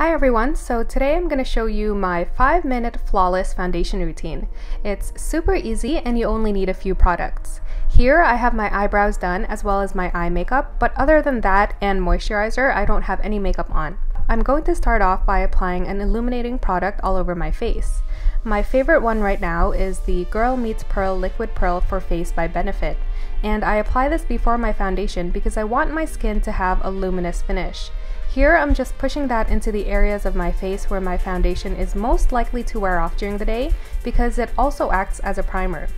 Hi everyone, so today I'm going to show you my 5 minute flawless foundation routine. It's super easy and you only need a few products. Here I have my eyebrows done as well as my eye makeup, but other than that and moisturizer, I don't have any makeup on. I'm going to start off by applying an illuminating product all over my face. My favorite one right now is the Girl Meets Pearl Liquid Pearl for Face by Benefit, and I apply this before my foundation because I want my skin to have a luminous finish. Here I'm just pushing that into the areas of my face where my foundation is most likely to wear off during the day because it also acts as a primer.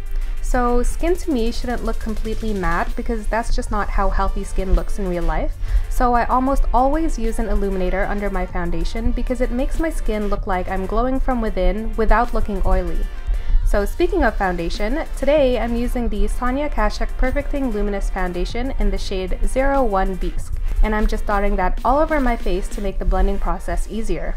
So skin to me shouldn't look completely matte because that's just not how healthy skin looks in real life. So I almost always use an illuminator under my foundation because it makes my skin look like I'm glowing from within without looking oily. So speaking of foundation, today I'm using the Sonia Kashuk Perfecting Luminous Foundation in the shade 01 Bisque, and I'm just dotting that all over my face to make the blending process easier.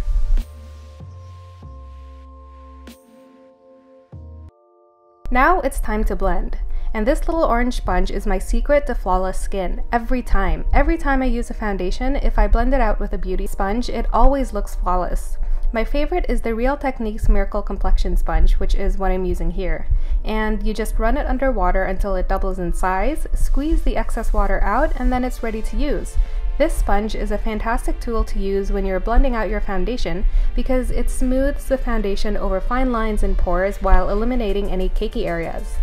Now it's time to blend. And this little orange sponge is my secret to flawless skin, every time. Every time I use a foundation, if I blend it out with a beauty sponge, it always looks flawless. My favorite is the Real Techniques Miracle Complexion Sponge, which is what I'm using here. And you just run it under water until it doubles in size, squeeze the excess water out, and then it's ready to use. This sponge is a fantastic tool to use when you're blending out your foundation because it smooths the foundation over fine lines and pores while eliminating any cakey areas.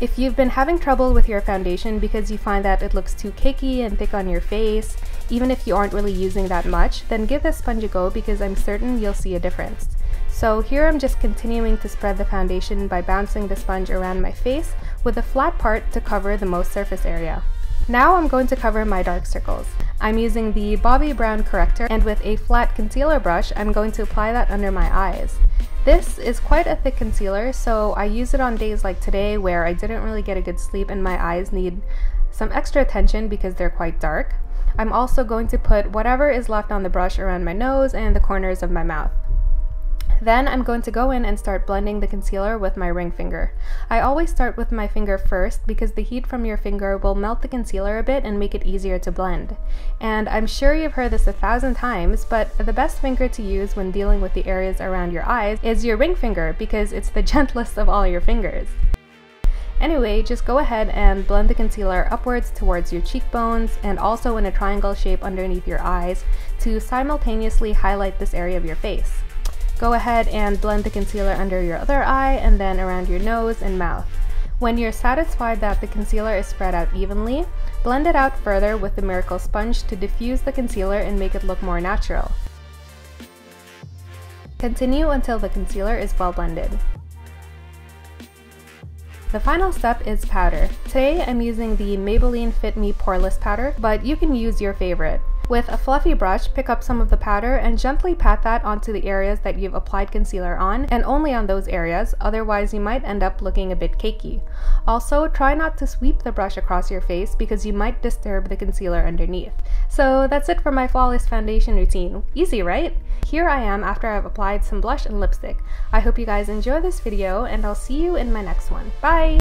If you've been having trouble with your foundation because you find that it looks too cakey and thick on your face, even if you aren't really using that much, then give this sponge a go because I'm certain you'll see a difference. So here I'm just continuing to spread the foundation by bouncing the sponge around my face with a flat part to cover the most surface area. Now I'm going to cover my dark circles. I'm using the Bobbi Brown corrector and with a flat concealer brush I'm going to apply that under my eyes. This is quite a thick concealer, so I use it on days like today where I didn't really get a good sleep and my eyes need some extra attention because they're quite dark. I'm also going to put whatever is left on the brush around my nose and the corners of my mouth. Then I'm going to go in and start blending the concealer with my ring finger. I always start with my finger first because the heat from your finger will melt the concealer a bit and make it easier to blend. And I'm sure you've heard this a thousand times, but the best finger to use when dealing with the areas around your eyes is your ring finger because it's the gentlest of all your fingers. Anyway, just go ahead and blend the concealer upwards towards your cheekbones and also in a triangle shape underneath your eyes to simultaneously highlight this area of your face. Go ahead and blend the concealer under your other eye and then around your nose and mouth. When you're satisfied that the concealer is spread out evenly, blend it out further with the Miracle Sponge to diffuse the concealer and make it look more natural. Continue until the concealer is well blended. The final step is powder. Today I'm using the Maybelline Fit Me Poreless Powder, but you can use your favorite. With a fluffy brush, pick up some of the powder and gently pat that onto the areas that you've applied concealer on, and only on those areas, otherwise you might end up looking a bit cakey. Also, try not to sweep the brush across your face because you might disturb the concealer underneath. So that's it for my flawless foundation routine. Easy, right? Here I am after I've applied some blush and lipstick. I hope you guys enjoy this video, and I'll see you in my next one. Bye!